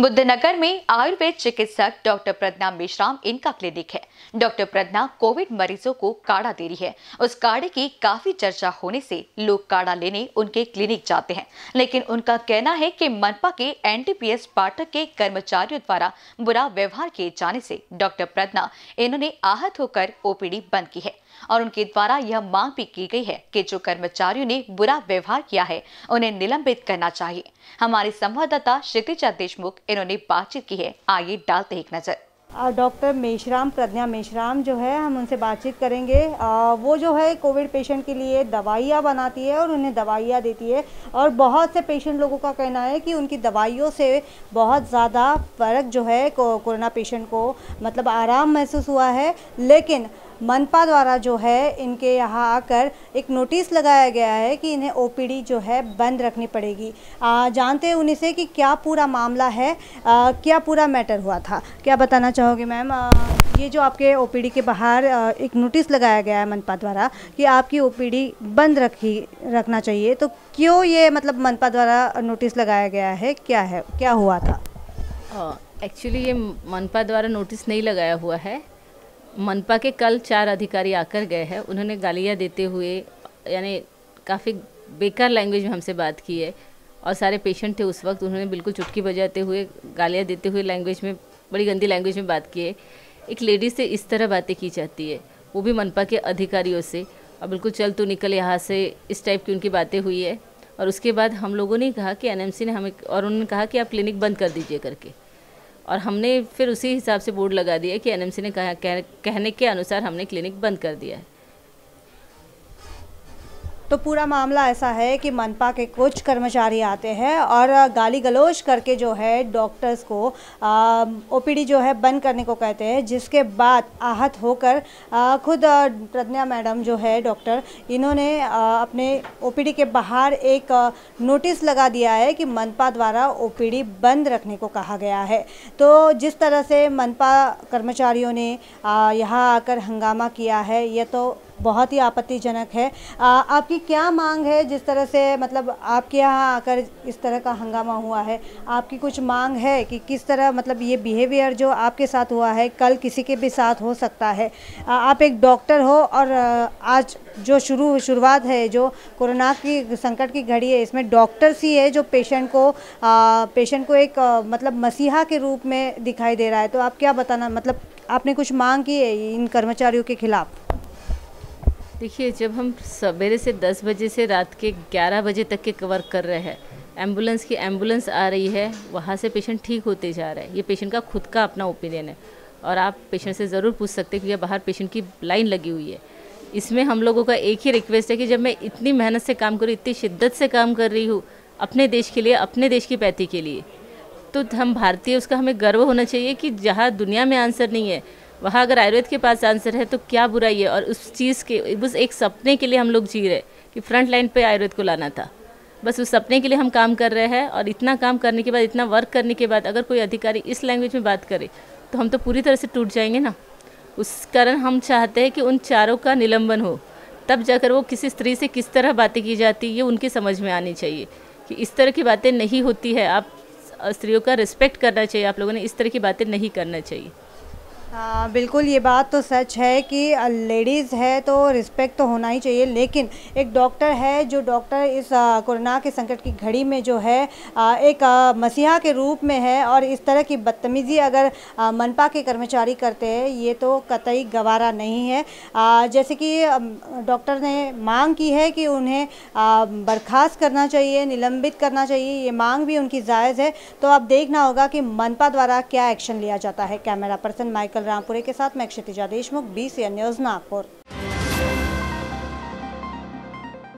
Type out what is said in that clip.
बुद्धनगर में आयुर्वेद चिकित्सक डॉक्टर प्रज्ञा मेश्राम इनका क्लिनिक है। डॉक्टर प्रज्ञा कोविड मरीजों को काढ़ा दे रही है। उस काढ़े की काफ़ी चर्चा होने से लोग काढ़ा लेने उनके क्लिनिक जाते हैं। लेकिन उनका कहना है कि मनपा के एनटीपीएस पाठक के कर्मचारियों द्वारा बुरा व्यवहार किए जाने से डॉक्टर प्रज्ञा इन्होंने आहत होकर ओपीडी बंद की है और उनके द्वारा यह मांग भी की गई है कि जो कर्मचारियों ने बुरा व्यवहार किया है, उन्हें निलंबित करना चाहिए। हमारे संवाददाता क्षितिजा देशमुख इन्होंने बातचीत की है। आइए डालते एक नज़र। डॉक्टर मेशराम प्रज्ञा मेशराम जो है हम उनसे बातचीत करेंगे। आ, वो जो है कोविड पेशेंट के लिए दवाइयाँ बनाती है और उन्हें दवाइयाँ देती है। और बहुत से पेशेंट लोगों का कहना है कि उनकी दवाइयों से बहुत ज़्यादा फ़र्क जो है कोरोना पेशेंट को मतलब आराम महसूस हुआ है। लेकिन मनपा द्वारा जो है इनके यहाँ आकर एक नोटिस लगाया गया है कि इन्हें ओपीडी जो है बंद रखनी पड़ेगी। आ, जानते हैं उन्हीं से कि क्या पूरा मामला है? आ, क्या पूरा मैटर हुआ था? क्या बताना चाहोगे मैम? ये जो आपके ओपीडी के बाहर एक नोटिस लगाया गया है मनपा द्वारा कि आपकी ओपीडी बंद रखी रखना चाहिए। तो क्यों ये मतलब मनपा द्वारा नोटिस लगाया गया है? क्या है? क्या हुआ था? एक्चुअली ये मनपा द्वारा नोटिस नहीं लगाया हुआ है। मनपा के कल चार अधिकारी आकर गए हैं। उन्होंने गालियाँ देते हुए, यानी काफ़ी बेकार लैंग्वेज में हमसे बात की है। और सारे पेशेंट थे उस वक्त, उन्होंने बिल्कुल चुटकी बजाते हुए गालियाँ देते हुए लैंग्वेज में, बड़ी गंदी लैंग्वेज में बात की है। एक लेडीज़ से इस तरह बातें की जाती है। वो भी मनपा के अधिकारियों से। और बिल्कुल चल तो निकल यहाँ से, इस टाइप की उनकी बातें हुई है। और उसके बाद हम लोगों ने कहा कि एनएमसी ने हमें, और उन्होंने कहा कि आप क्लिनिक बंद कर दीजिए करके। और हमने फिर उसी हिसाब से बोर्ड लगा दिया कि एनएमसी ने कहा कहने के अनुसार हमने क्लिनिक बंद कर दिया है। तो पूरा मामला ऐसा है कि मनपा के कुछ कर्मचारी आते हैं और गाली गलोच करके जो है डॉक्टर्स को ओपीडी जो है बंद करने को कहते हैं, जिसके बाद आहत होकर खुद प्रज्ञा मैडम जो है डॉक्टर, इन्होंने अपने ओपीडी के बाहर एक नोटिस लगा दिया है कि मनपा द्वारा ओपीडी बंद रखने को कहा गया है। तो जिस तरह से मनपा कर्मचारियों ने यहाँ आकर हंगामा किया है यह तो बहुत ही आपत्तिजनक है। आ, आपकी क्या मांग है जिस तरह से मतलब आपके यहाँ आकर इस तरह का हंगामा हुआ है? आपकी कुछ मांग है कि किस तरह मतलब ये बिहेवियर जो आपके साथ हुआ है कल किसी के भी साथ हो सकता है? आ, आप एक डॉक्टर हो और आज जो शुरू शुरुआत है जो कोरोना की संकट की घड़ी है इसमें डॉक्टर्स ही है जो पेशेंट को पेशेंट को एक आ, मतलब मसीहा के रूप में दिखाई दे रहा है। तो आप क्या बताना मतलब आपने कुछ मांग की है इन कर्मचारियों के खिलाफ़? देखिए, जब हम सवेरे से 10 बजे से रात के 11 बजे तक के वर्क कर रहे हैं एंबुलेंस की एंबुलेंस आ रही है, वहाँ से पेशेंट ठीक होते जा रहा है। ये पेशेंट का खुद का अपना ओपिनियन है। और आप पेशेंट से ज़रूर पूछ सकते हैं क्योंकि बाहर पेशेंट की लाइन लगी हुई है। इसमें हम लोगों का एक ही रिक्वेस्ट है कि जब मैं इतनी मेहनत से काम करूँ, इतनी शिद्दत से काम कर रही हूँ, अपने देश के लिए, अपने देश की पैती के लिए तो हम भारतीय, उसका हमें गर्व होना चाहिए कि जहाँ दुनिया में आंसर नहीं है वहाँ अगर आयुर्वेद के पास आंसर है तो क्या बुराई है? और उस चीज़ के बस एक सपने के लिए हम लोग जी रहे कि फ्रंट लाइन पे आयुर्वेद को लाना था। बस उस सपने के लिए हम काम कर रहे हैं और इतना काम करने के बाद, इतना वर्क करने के बाद अगर कोई अधिकारी इस लैंग्वेज में बात करे तो हम तो पूरी तरह से टूट जाएँगे ना। उस कारण हम चाहते हैं कि उन चारों का निलंबन हो। तब जाकर वो किसी स्त्री से किस तरह बातें की जाती ये उनकी समझ में आनी चाहिए कि इस तरह की बातें नहीं होती है। आप स्त्रियों का रिस्पेक्ट करना चाहिए। आप लोगों ने इस तरह की बातें नहीं करना चाहिए। हाँ बिल्कुल ये बात तो सच है कि लेडीज़ है तो रिस्पेक्ट तो होना ही चाहिए लेकिन एक डॉक्टर है जो डॉक्टर इस कोरोना के संकट की घड़ी में जो है आ, एक आ, मसीहा के रूप में है और इस तरह की बदतमीज़ी अगर आ, मनपा के कर्मचारी करते हैं ये तो कतई गवारा नहीं है। आ, जैसे कि डॉक्टर ने मांग की है कि उन्हें बर्खास्त करना चाहिए निलंबित करना चाहिए ये मांग भी उनकी जायज़ है। तो अब देखना होगा कि मनपा द्वारा क्या एक्शन लिया जाता है। कैमरा पर्सन माइकल रामपुरे के साथ मैं Kshitija Deshmukh B C news Nagpur.